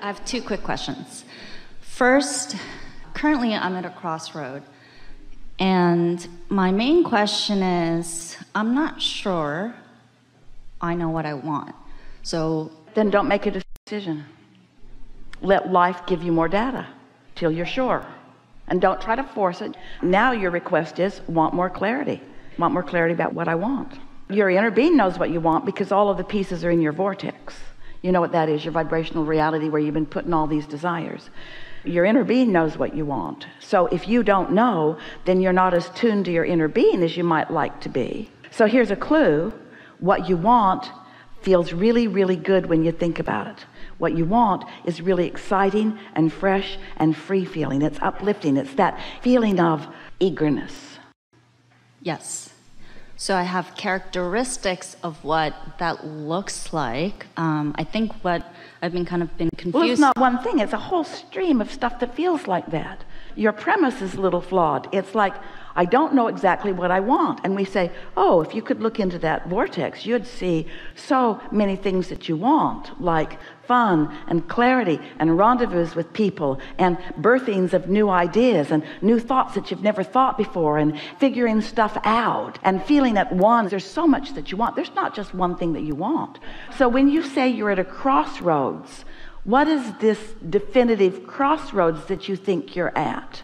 I have two quick questions. First, currently I'm at a crossroad, and my main question is I'm not sure I know what I want. So then don't make a decision. Let life give you more data till you're sure. And don't try to force it. Now your request is want more clarity. Want more clarity about what I want. Your inner being knows what you want because all of the pieces are in your vortex. You know what that is, your vibrational reality where you've been putting all these desires. Your inner being knows what you want. So if you don't know, then you're not as tuned to your inner being as you might like to be. So here's a clue. What you want feels really, really good when you think about it. What you want is really exciting and fresh and free feeling. It's uplifting. It's that feeling of eagerness. Yes. So I have characteristics of what that looks like. Um, I think what I've been kind of been confused. Well, it's not one thing. It's a whole stream of stuff that feels like that. Your premise is a little flawed. It's like I don't know exactly what I want. And we say, oh, if you could look into that vortex, you'd see so many things that you want, like fun and clarity and rendezvous with people and birthings of new ideas and new thoughts that you've never thought before and figuring stuff out and feeling at one. There's so much that you want. There's not just one thing that you want. So when you say you're at a crossroads, what is this definitive crossroads that you think you're at?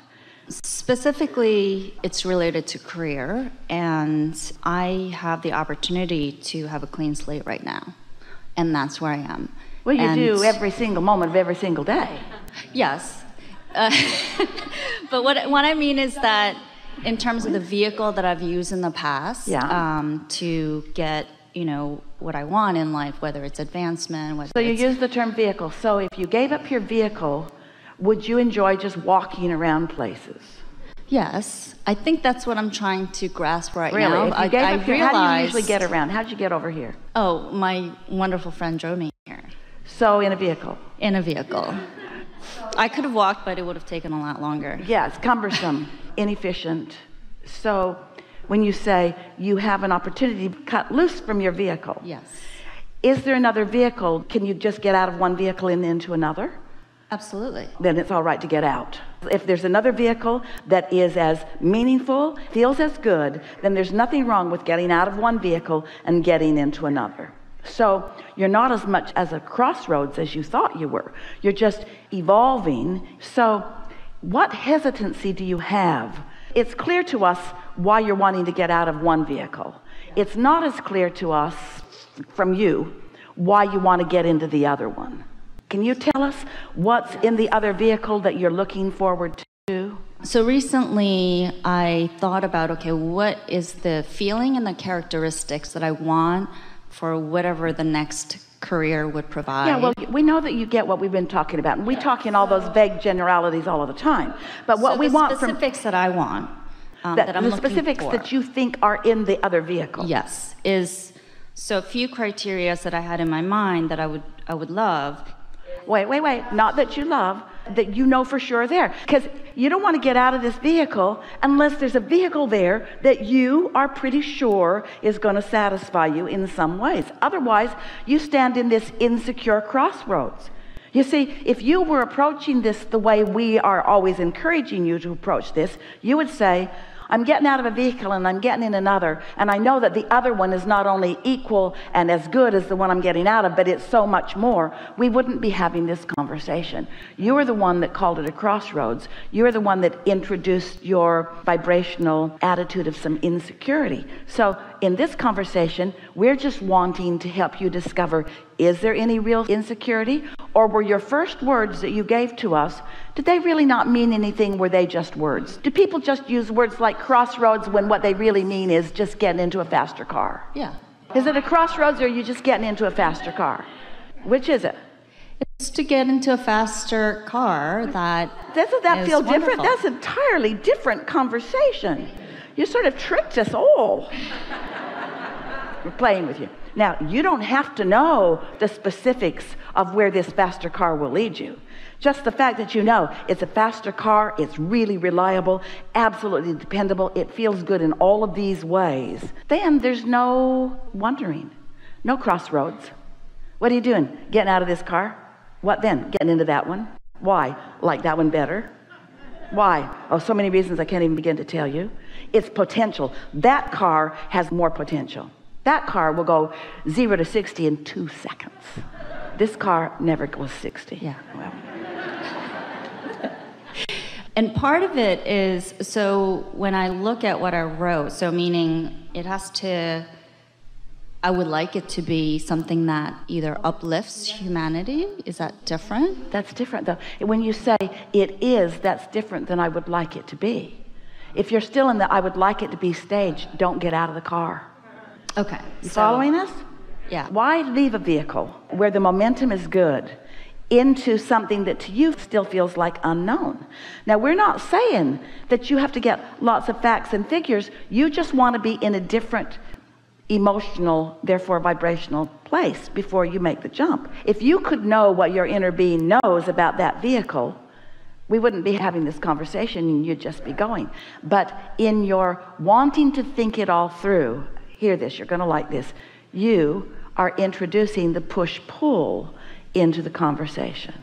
Specifically, it's related to career, and I have the opportunity to have a clean slate right now, and that's where I am. Well, you and do every single moment of every single day. Yes. Uh, but what, what I mean is that in terms of the vehicle that I've used in the past yeah. um, to get you know what I want in life, whether it's advancement. Whether so you use the term vehicle. So if you gave up your vehicle would you enjoy just walking around places? Yes, I think that's what I'm trying to grasp right really? now. Gave I, up your, realized, how do you usually get around? How'd you get over here? Oh, my wonderful friend drove me here. So in a vehicle? In a vehicle. I could have walked, but it would have taken a lot longer. Yeah, it's cumbersome, inefficient. So when you say you have an opportunity to cut loose from your vehicle. Yes. Is there another vehicle? Can you just get out of one vehicle and into another? Absolutely. Then it's all right to get out. If there's another vehicle that is as meaningful, feels as good, then there's nothing wrong with getting out of one vehicle and getting into another. So you're not as much as a crossroads as you thought you were. You're just evolving. So what hesitancy do you have? It's clear to us why you're wanting to get out of one vehicle. It's not as clear to us from you why you want to get into the other one. Can you tell us what's in the other vehicle that you're looking forward to? So recently I thought about okay, what is the feeling and the characteristics that I want for whatever the next career would provide. Yeah, well, we know that you get what we've been talking about, and we talk in all those vague generalities all of the time. But what so we want from specifics that I want, um, that, that I'm the specifics for, that you think are in the other vehicle. Yes, is so a few criteria that I had in my mind that I would I would love Wait, wait, wait. Not that you love, that you know for sure there. Because you don't want to get out of this vehicle unless there's a vehicle there that you are pretty sure is going to satisfy you in some ways. Otherwise, you stand in this insecure crossroads. You see, if you were approaching this the way we are always encouraging you to approach this, you would say, I'm getting out of a vehicle and I'm getting in another. And I know that the other one is not only equal and as good as the one I'm getting out of, but it's so much more. We wouldn't be having this conversation. You are the one that called it a crossroads. You're the one that introduced your vibrational attitude of some insecurity. So in this conversation, we're just wanting to help you discover is there any real insecurity? Or were your first words that you gave to us, did they really not mean anything? Were they just words? Do people just use words like crossroads when what they really mean is just getting into a faster car? Yeah. Is it a crossroads or are you just getting into a faster car? Which is it? It's to get into a faster car that Doesn't that feel wonderful. different? That's entirely different conversation. You sort of tricked us all. We're playing with you. Now, you don't have to know the specifics of where this faster car will lead you. Just the fact that you know it's a faster car, it's really reliable, absolutely dependable, it feels good in all of these ways, then there's no wondering, no crossroads. What are you doing? Getting out of this car? What then? Getting into that one? Why? Like that one better? Why? Oh, so many reasons I can't even begin to tell you. It's potential. That car has more potential. That car will go zero to 60 in two seconds. This car never goes 60. Yeah. Well. and part of it is so when I look at what I wrote, so meaning it has to I would like it to be something that either uplifts humanity. Is that different? That's different, though. When you say it is, that's different than I would like it to be. If you're still in the I would like it to be stage, don't get out of the car. Okay. You so, following us? Yeah. Why leave a vehicle where the momentum is good into something that to you still feels like unknown? Now, we're not saying that you have to get lots of facts and figures. You just want to be in a different emotional, therefore vibrational place before you make the jump. If you could know what your inner being knows about that vehicle, we wouldn't be having this conversation and you'd just be going. But in your wanting to think it all through, hear this, you're going to like this. You are introducing the push pull into the conversation.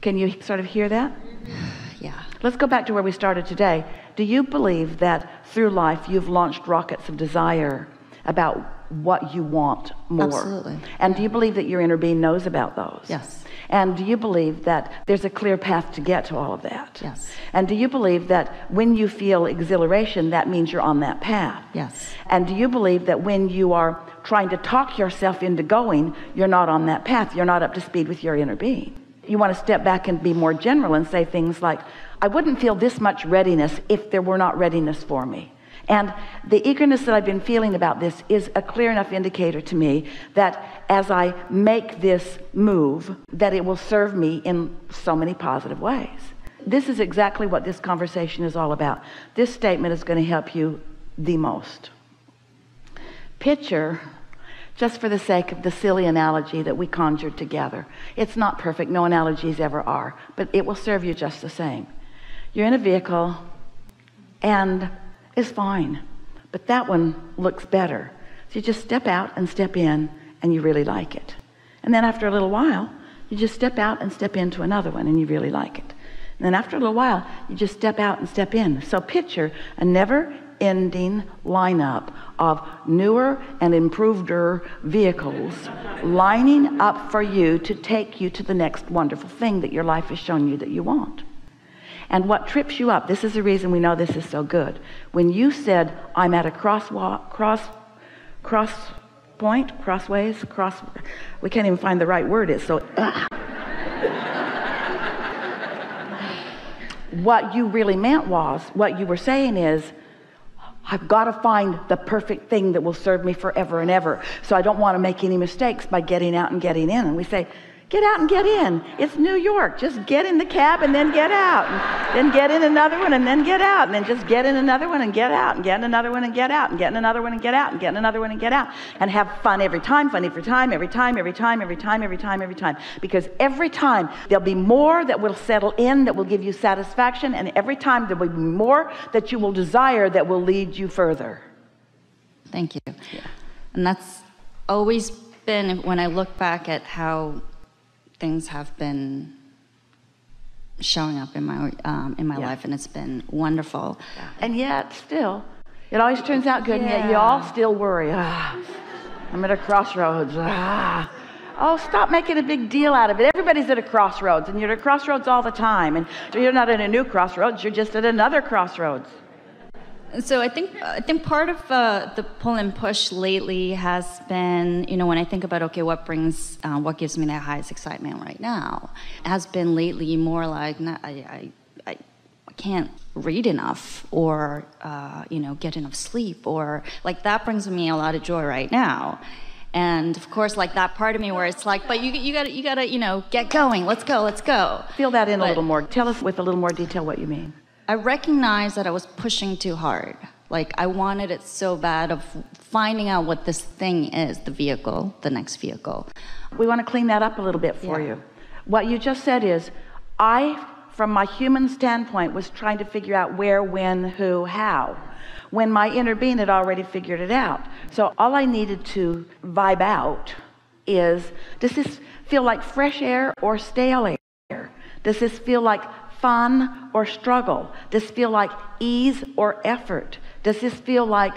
Can you sort of hear that? Yeah. Let's go back to where we started today. Do you believe that through life you've launched rockets of desire about what you want more? Absolutely. And do you believe that your inner being knows about those? Yes. And do you believe that there's a clear path to get to all of that? Yes. And do you believe that when you feel exhilaration, that means you're on that path? Yes. And do you believe that when you are trying to talk yourself into going, you're not on that path? You're not up to speed with your inner being? You want to step back and be more general and say things like, I wouldn't feel this much readiness if there were not readiness for me. And the eagerness that I've been feeling about this is a clear enough indicator to me that as I make this move, that it will serve me in so many positive ways. This is exactly what this conversation is all about. This statement is going to help you the most. Picture, just for the sake of the silly analogy that we conjured together. It's not perfect, no analogies ever are, but it will serve you just the same. You're in a vehicle and is fine. But that one looks better. So you just step out and step in and you really like it. And then after a little while, you just step out and step into another one and you really like it. And then after a little while, you just step out and step in. So picture a never ending lineup of newer and improveder vehicles lining up for you to take you to the next wonderful thing that your life has shown you that you want. And what trips you up, this is the reason we know this is so good. When you said, I'm at a crosswalk, cross, cross point, crossways, cross, we can't even find the right word. It's so, what you really meant was, what you were saying is, I've got to find the perfect thing that will serve me forever and ever. So I don't want to make any mistakes by getting out and getting in. And we say, Get out and get in. It's New York. Just get in the cab and then get out. And then get in another one and then get out. And then just get in another one and get out. And get in another one and get out. And get in another one and get out. And get in another one and get out. And have fun every time, fun every time, every time, every time, every time, every time, every time. Because every time there'll be more that will settle in that will give you satisfaction. And every time there will be more that you will desire that will lead you further. Thank you. Yeah. And that's always been, when I look back at how things have been showing up in my um, in my yeah. life, and it's been wonderful. Yeah. And yet, still, it always turns out good, yeah. and yet you all still worry. Ah, I'm at a crossroads. Ah. Oh, stop making a big deal out of it. Everybody's at a crossroads, and you're at a crossroads all the time. And you're not at a new crossroads, you're just at another crossroads. So I think I think part of uh, the pull and push lately has been, you know, when I think about okay, what brings, uh, what gives me the highest excitement right now, has been lately more like I, I, I, can't read enough or uh, you know get enough sleep or like that brings me a lot of joy right now. And of course, like that part of me where it's like, but you, you gotta, you gotta, you know, get going. Let's go, let's go. Feel that in but, a little more. Tell us with a little more detail what you mean. I recognized that I was pushing too hard. Like I wanted it so bad of finding out what this thing is, the vehicle, the next vehicle. We want to clean that up a little bit for yeah. you. What you just said is, I, from my human standpoint, was trying to figure out where, when, who, how. When my inner being had already figured it out. So all I needed to vibe out is, does this feel like fresh air or stale air? Does this feel like fun or struggle? Does this feel like ease or effort? Does this feel like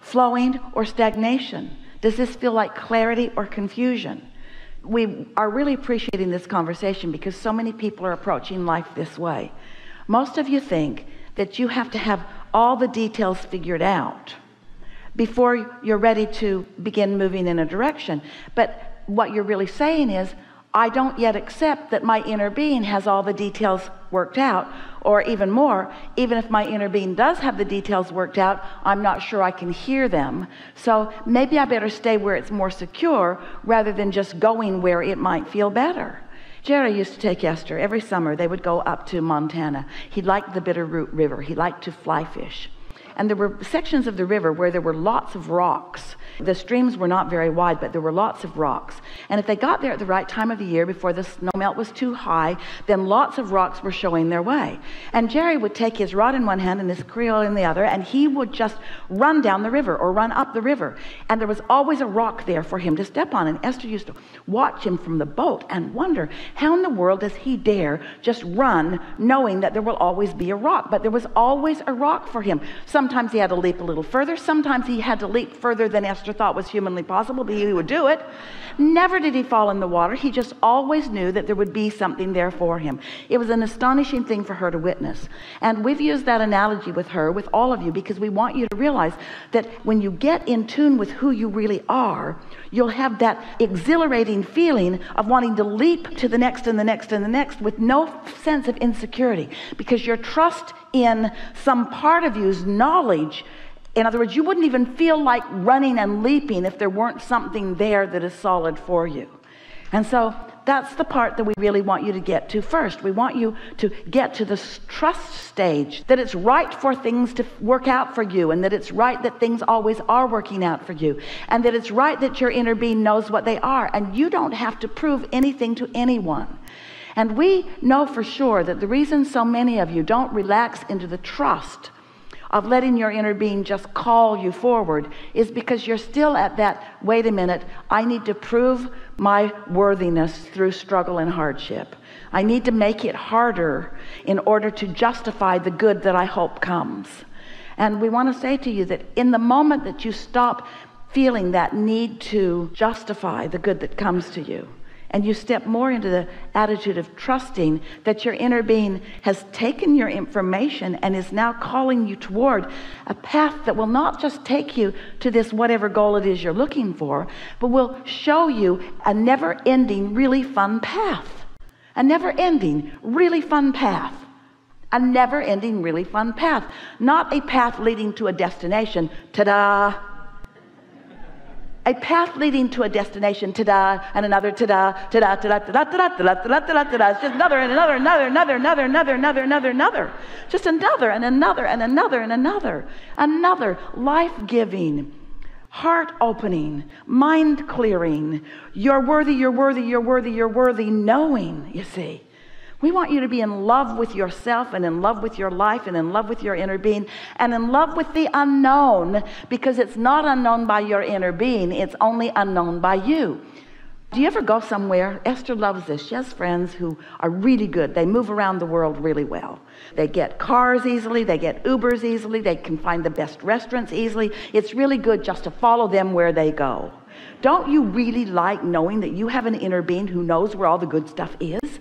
flowing or stagnation? Does this feel like clarity or confusion? We are really appreciating this conversation because so many people are approaching life this way. Most of you think that you have to have all the details figured out before you're ready to begin moving in a direction. But what you're really saying is, I don't yet accept that my inner being has all the details worked out, or even more, even if my inner being does have the details worked out, I'm not sure I can hear them. So maybe I better stay where it's more secure rather than just going where it might feel better. Jerry used to take Esther every summer. They would go up to Montana. He liked the Bitterroot River. He liked to fly fish. And there were sections of the river where there were lots of rocks. The streams were not very wide, but there were lots of rocks. And if they got there at the right time of the year before the snow melt was too high, then lots of rocks were showing their way. And Jerry would take his rod in one hand and his creel in the other, and he would just run down the river or run up the river. And there was always a rock there for him to step on. And Esther used to watch him from the boat and wonder, how in the world does he dare just run knowing that there will always be a rock? But there was always a rock for him. Sometimes he had to leap a little further. Sometimes he had to leap further than Esther thought was humanly possible, but he would do it. Never did he fall in the water. He just always knew that there would be something there for him. It was an astonishing thing for her to witness. And we've used that analogy with her, with all of you, because we want you to realize that when you get in tune with who you really are, you'll have that exhilarating feeling of wanting to leap to the next and the next and the next with no sense of insecurity because your trust in some part of you's knowledge in other words, you wouldn't even feel like running and leaping if there weren't something there that is solid for you. And so that's the part that we really want you to get to first. We want you to get to the trust stage that it's right for things to work out for you, and that it's right that things always are working out for you, and that it's right that your inner being knows what they are, and you don't have to prove anything to anyone. And we know for sure that the reason so many of you don't relax into the trust of letting your inner being just call you forward is because you're still at that wait a minute I need to prove my worthiness through struggle and hardship. I need to make it harder in order to justify the good that I hope comes. And we want to say to you that in the moment that you stop feeling that need to justify the good that comes to you and you step more into the attitude of trusting that your inner being has taken your information and is now calling you toward a path that will not just take you to this whatever goal it is you're looking for, but will show you a never ending, really fun path. A never ending, really fun path. A never ending, really fun path. Not a path leading to a destination. Ta da! A path leading to a destination, ta-da, and another ta-da, ta-da, ta-da, ta-da, ta-da, ta-da, ta-da, ta-da, ta-da. It's just another and another, another, another, another, another, another, another, another. Just another and another and another and another. Another life-giving, heart-opening, mind-clearing. You're worthy, you're worthy, you're worthy, you're worthy, knowing, you see. We want you to be in love with yourself and in love with your life and in love with your inner being and in love with the unknown because it's not unknown by your inner being, it's only unknown by you. Do you ever go somewhere? Esther loves this. She has friends who are really good. They move around the world really well. They get cars easily, they get Ubers easily, they can find the best restaurants easily. It's really good just to follow them where they go. Don't you really like knowing that you have an inner being who knows where all the good stuff is?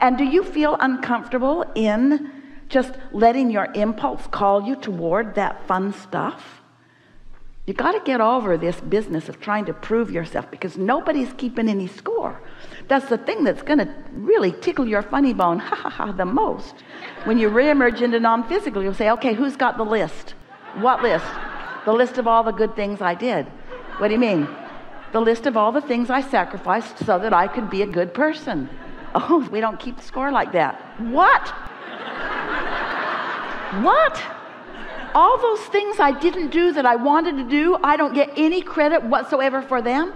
And do you feel uncomfortable in just letting your impulse call you toward that fun stuff? You got to get over this business of trying to prove yourself because nobody's keeping any score. That's the thing that's going to really tickle your funny bone ha, ha, ha, the most. When you reemerge into non-physical, you'll say, okay, who's got the list? What list? The list of all the good things I did. What do you mean? The list of all the things I sacrificed so that I could be a good person. Oh, we don't keep score like that. What? what? All those things I didn't do that I wanted to do, I don't get any credit whatsoever for them.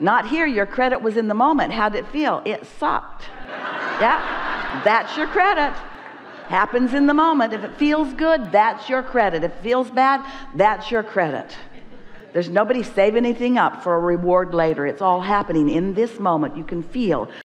Not here. Your credit was in the moment. How did it feel? It sucked. yeah, that's your credit. Happens in the moment. If it feels good, that's your credit. If it feels bad, that's your credit. there's nobody saving anything up for a reward later it's all happening in this moment you can feel